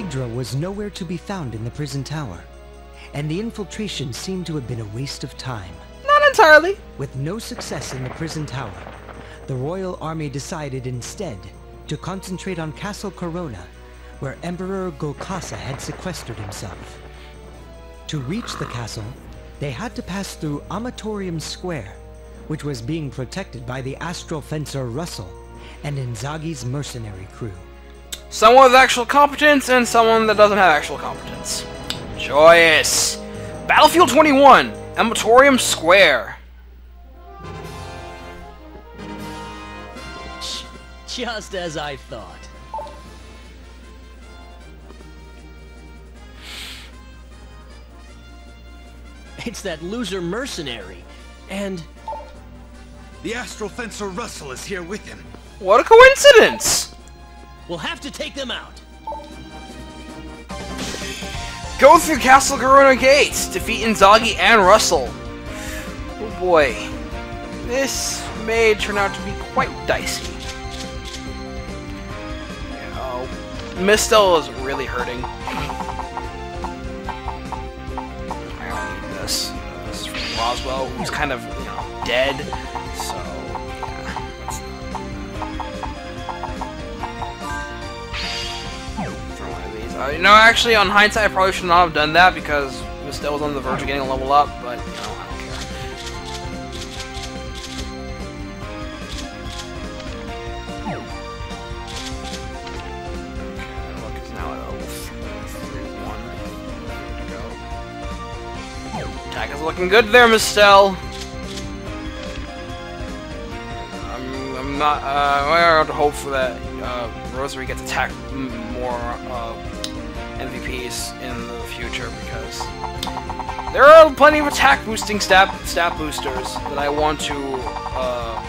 Yggdra was nowhere to be found in the prison tower, and the infiltration seemed to have been a waste of time. Not entirely. With no success in the prison tower, the royal army decided instead to concentrate on Castle Karona, where Emperor Gulcasa had sequestered himself. To reach the castle, they had to pass through Amatorium Square, which was being protected by the astral fencer Russell and Inzaghi's mercenary crew. Someone with actual competence and someone that doesn't have actual competence. Choice. Battlefield 21, Amatorium Square. Just as I thought. It's that loser mercenary. And The Astral Fencer Russell is here with him. What a coincidence! We'll have to take them out. Go through Castle Karona gates, defeat Inzaghi and Russell. Oh boy. This may turn out to be quite dicey. Oh, Mistel is really hurting. I don't need this. This is from Roswell, who's kind of, you know, dead. Uh, you know, actually, on hindsight, I probably should not have done that because Mistel was on the verge of getting a level up, but, you know, I don't care. Okay, look, it's now at level 3-1. Go. Attack is looking good there, Mistel. I'm, I'm not, uh, I have to hope for that, uh, Rosary gets attacked more, uh, MVPs in the future because there are plenty of attack boosting stat, stat boosters that I want to, uh,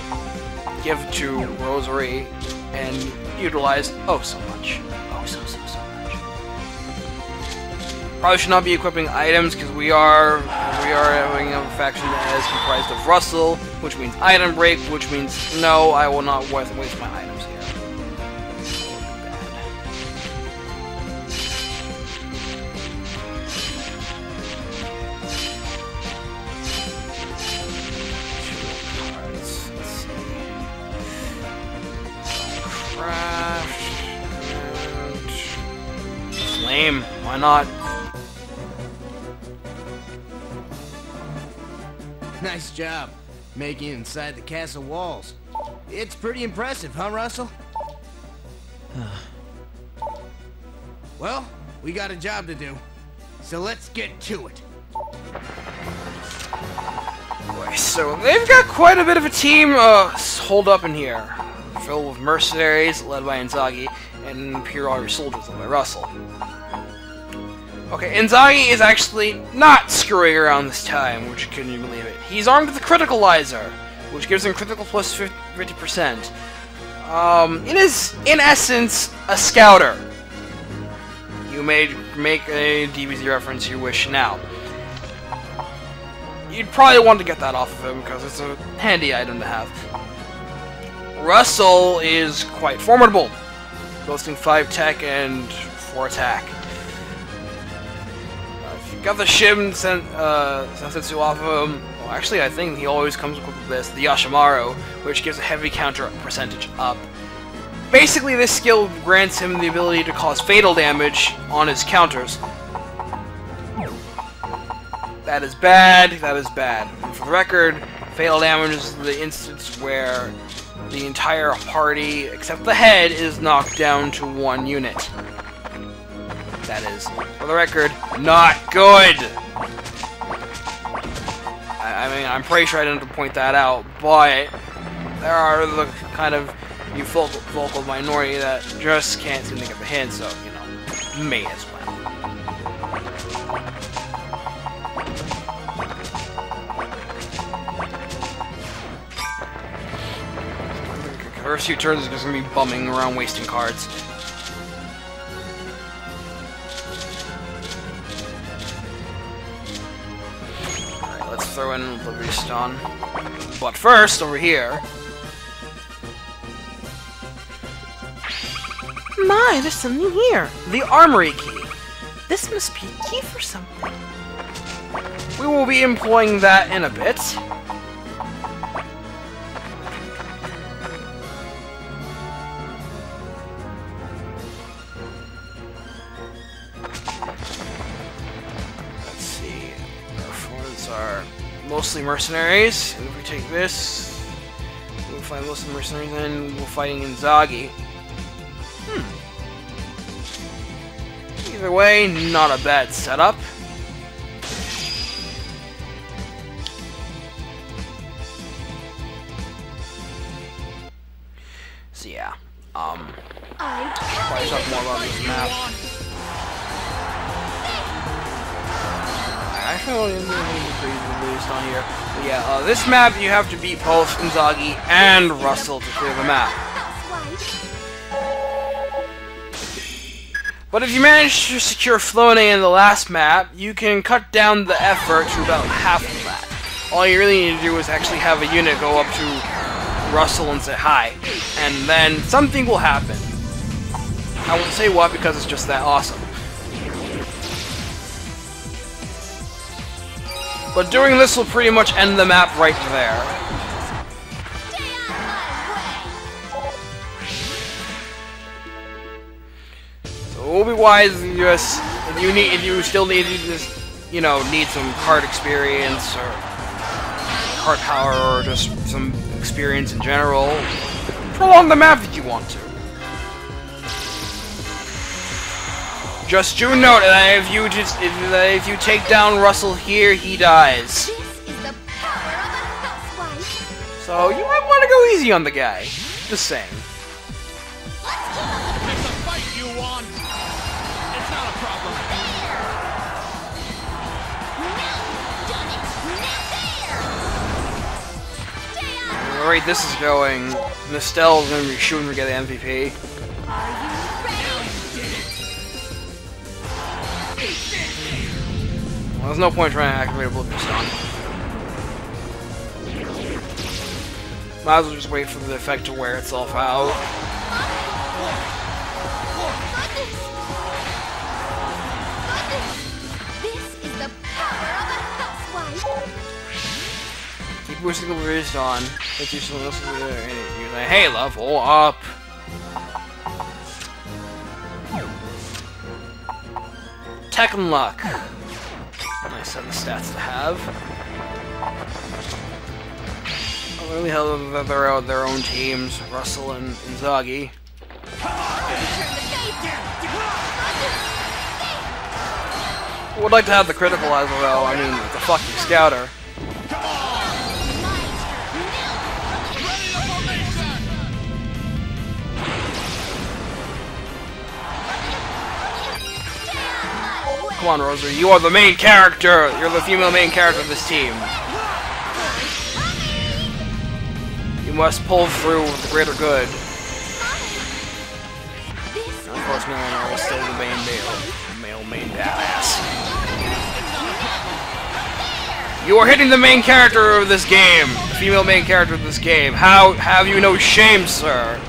give to Rosary and utilize oh so much. Oh so so so much. Probably should not be equipping items because we are we are having a faction that is comprised of Russell, which means item break, which means no, I will not waste, my items Why not? Nice job, making it inside the castle walls. It's pretty impressive, huh, Russell? well, we got a job to do, so let's get to it. So they've got quite a bit of a team uh, hold up in here, filled with mercenaries led by Inzaghi and Imperial soldiers led by Russell. Okay, Inzaghi is actually not screwing around this time, which can you believe it? He's armed with a criticalizer, which gives him critical plus 50%. Um, it is, in essence, a scouter. You may make a DBZ reference you wish now. You'd probably want to get that off of him because it's a handy item to have. Russell is quite formidable, boasting 5 tech and 4 attack. Got the Shim sen uh, Sensetsu off of him, well, actually I think he always comes equipped with this, the Yashamaru, which gives a heavy counter percentage up. Basically, this skill grants him the ability to cause fatal damage on his counters, that is bad, that is bad. And for the record, fatal damage is the instance where the entire party, except the head, is knocked down to one unit. That is, for the record, not good! I, I mean, I'm pretty sure I didn't have to point that out, but there are the kind of you vocal, vocal minority that just can't seem to get the hint, so, you know, may as well. First few turns is just gonna be bumming around wasting cards. Stone. But first, over here. my, there's something here. The armory key. This must be a key for something. We will be employing that in a bit. Mostly mercenaries. And if we take this, we'll find most of the mercenaries, and we're fighting Inzaghi. Hmm. Either way, not a bad setup. So yeah, um, probably talk more about this map. I actually don't even think it's released on here. But yeah, uh, this map you have to beat both Inzaghi and Russell to clear the map. But if you manage to secure Flone in the last map, you can cut down the effort to about half of that. All you really need to do is actually have a unit go up to Russell and say hi, and then something will happen. I won't say what because it's just that awesome. But doing this will pretty much end the map right there. So it will be wise just if you need if you still need just you know need some card experience or card power or just some experience in general. Prolong the map if you want to. Just do note that if you just if, that if you take down Russell here, he dies. This is the power of a housewife. So you might want to go easy on the guy. Just saying. It's a fight you want. It's not a problem. The this is going, Nostel's gonna be shooting to get the MVP. There's no point trying to activate Oblivion Stone. Might as well just wait for the effect to wear itself out. The. Keep boosting Oblivion Stone. Use someone else to you say, Hey, level up! And Luck. Set of stats to have. Hell that they're out their own teams, Russell and. I would like to have the critical as well, I mean, the fucking scouter. Come on, Rosary, you are the main character! You're the female main character of this team. You must pull through with the greater good. Course, Milanor is still the main male, male main badass. You are hitting the main character of this game, the female main character of this game. How have you no shame, sir?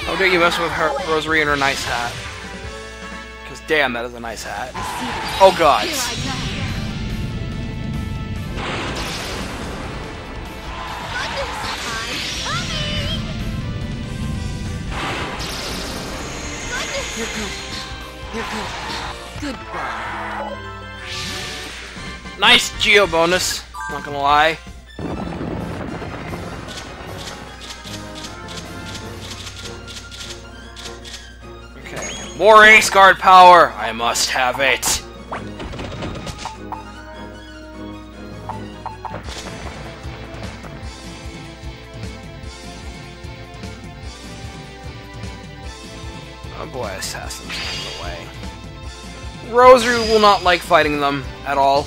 How dare you mess with her, Rosary and her nice hat? Damn, that is a nice hat. Oh god. You're good. You're good. Goodbye. Nice Geo bonus, not gonna lie. More Ace Guard power! I must have it! Oh boy, assassins in the way. Rosary will not like fighting them at all.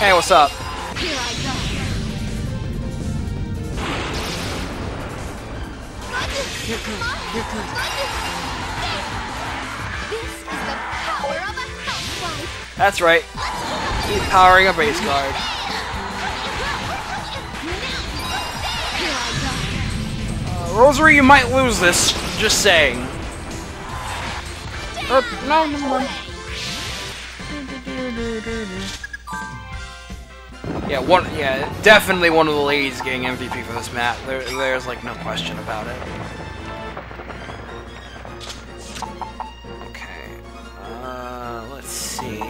Hey, what's up? That's right. Keep powering a base guard. Uh, Rosary, you might lose this. Just saying. Er, no, never mind. Yeah, one. Yeah, definitely one of the ladies getting MVP for this map. There, there's like no question about it. Okay. Uh, let's see.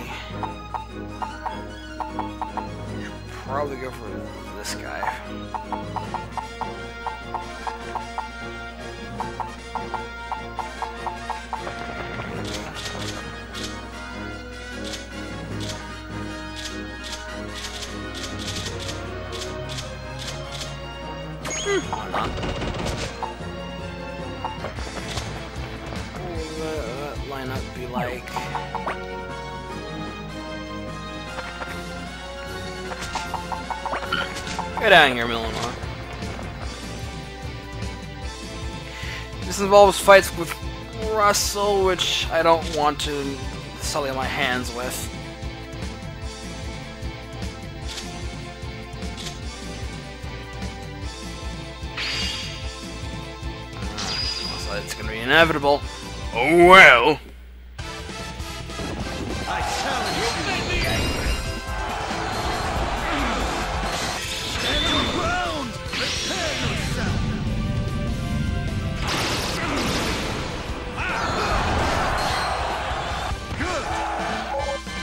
Probably go for this guy. Like? Get out of here, Milanor. This involves fights with Russell, which I don't want to sully my hands with. Uh, be inevitable. Oh well.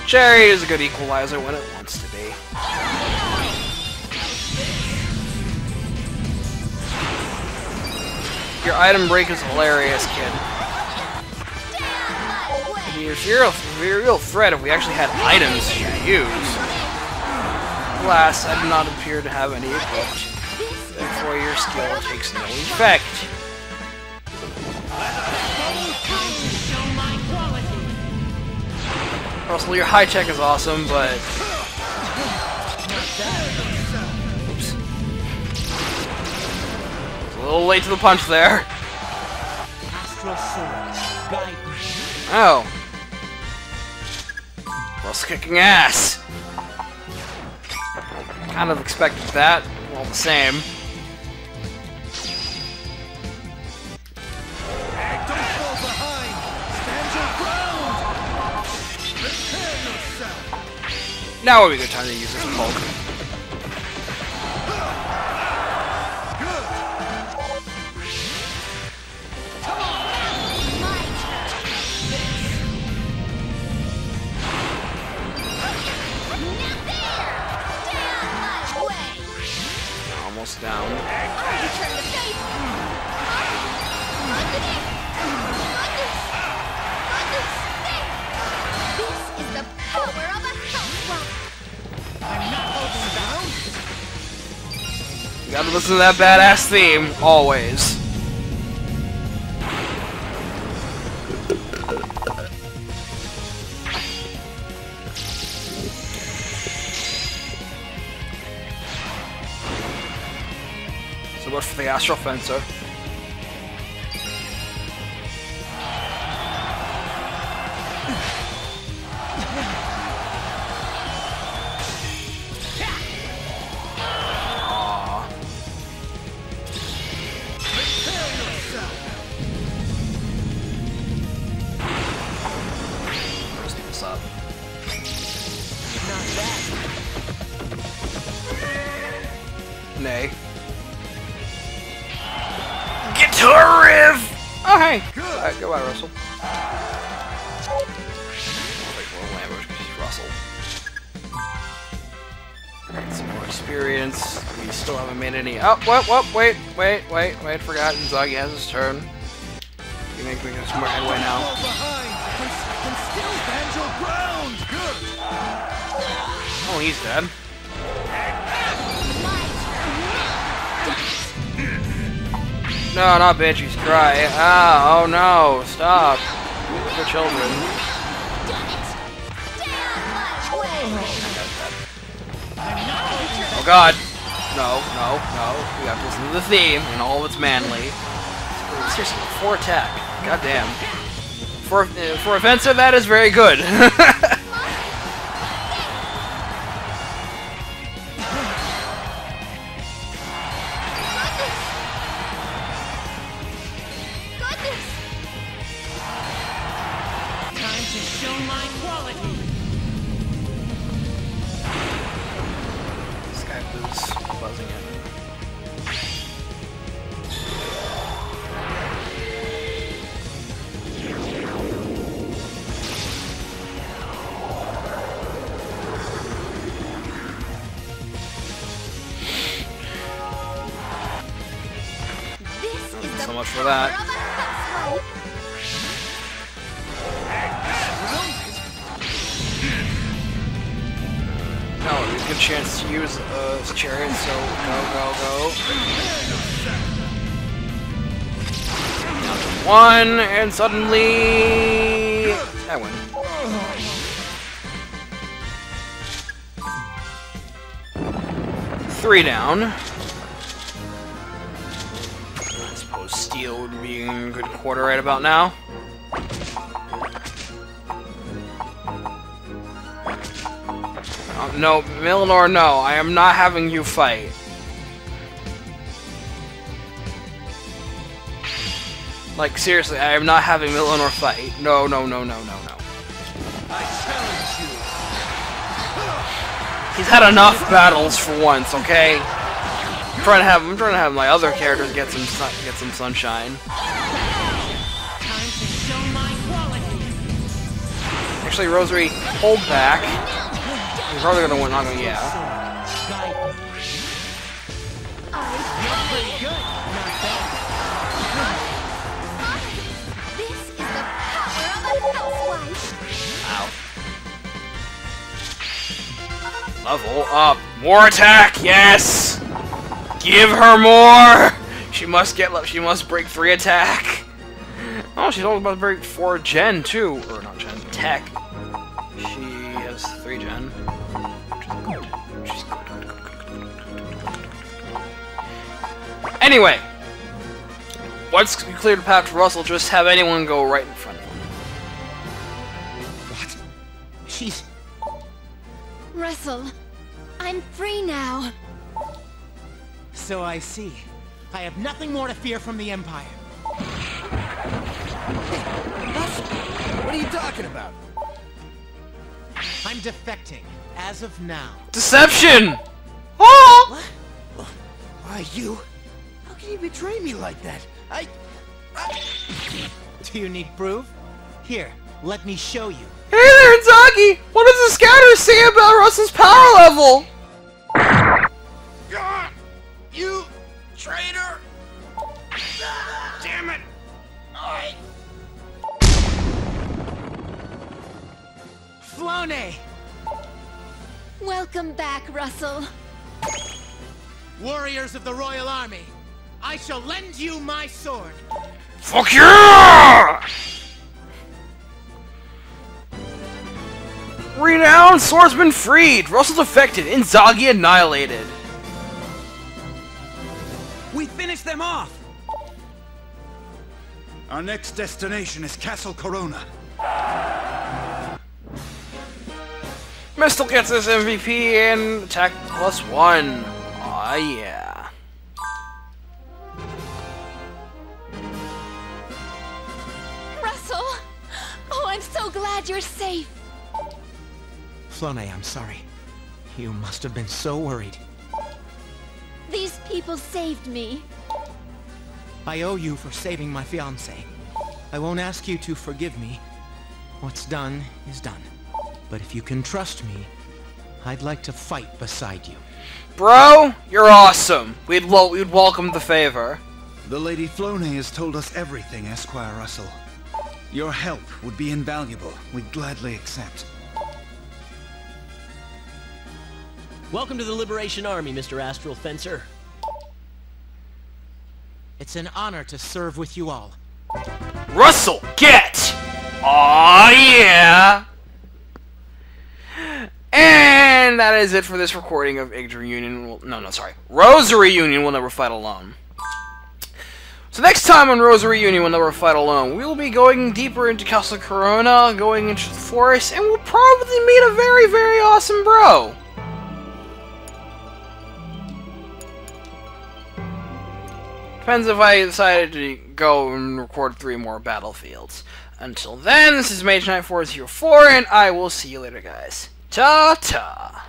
Cherry is a good equalizer when it wants to be. Your item break is hilarious, kid. Be a real, be a real threat if we actually had items to use. Alas, I do not appear to have any equipped. Therefore, your skill takes no effect. Russell, your high check is awesome, but Oops. It's a little late to the punch there. Oh. Russell kicking ass. Kind of expected that, all the same. Now would be a good time to use this poke. Good! Almost down. Gotta listen to that badass theme, always. So what for the Astral Fencer? Oh, what, what, wait, wait, wait, wait, forgot. Zoggy has his turn. You think we can get some more headway now. Oh, he's dead. No, not bitch, he's cry. Ah, oh no, stop. For children. Oh god. No, no, no. We have to listen to the theme and all of its manly. Seriously, four attack. God damn. For uh, for fencer, that is very good. that. No, there's a good chance to use uh, his chariot, so go, go, go. Down to one, and suddenly... I win. Three down. Steel would be in good quarter right about now. Uh, no, Milanor, no. I am not having you fight. Like, seriously, I am not having Milanor fight. No, no, no, no, no, no. I challenge you. He's had enough battles for once, okay? I'm trying to have I'm trying to have my other characters get some get some sunshine. Actually, Rosary, hold back. You're probably gonna win. Not gonna, yeah. Level up. More attack. Yes. Give her more. She must get. le- She must break three attack. Oh, she's only about to break four gen too, or not gen tech. She has three gen. She's good, good, good. Anyway, once you clear the path to Russell, just have anyone go right in front of him. What? She's... Russell, I'm free now. So I see. I have nothing more to fear from the Empire. What are you talking about? I'm defecting, as of now. Deception. Oh! What? Why, you? How can you betray me like that? I... I... Do you need proof? Here, let me show you. Hey there, Inzaghi! What does the scouters say about Russell's power level? God! You traitor! Damn it! I... Flone! Welcome back, Russell. Warriors of the Royal Army, I shall lend you my sword. Fuck you! Renowned swordsman freed! Russell defected! Inzaghi annihilated! Them off! Our next destination is Castle Karona. Mistel gets his MVP and attack plus one. Aw, yeah. Russell! Oh, I'm so glad you're safe. Flone, I'm sorry. You must have been so worried. These people saved me. I owe you for saving my fiancé. I won't ask you to forgive me. What's done is done. But if you can trust me, I'd like to fight beside you. Bro, you're awesome. We'd, lo- we'd welcome the favor. The Lady Flone has told us everything, Esquire Russell. Your help would be invaluable. We'd gladly accept. Welcome to the Liberation Army, Mr. Astral Fencer. It's an honor to serve with you all. Russell, get! Aw, yeah! And that is it for this recording of Yggdra Union. Well, no, no, sorry. Rosary Union will never fight alone. So next time on Rosary Union will never fight alone, we will be going deeper into Castle Karona, going into the forest, and we'll probably meet a very, very awesome bro. Depends if I decided to go and record three more battlefields. Until then, this is Mage Knight 404, and I will see you later, guys. Ta-ta!